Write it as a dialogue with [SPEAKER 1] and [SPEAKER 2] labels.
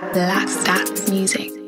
[SPEAKER 1] Black Stats Music.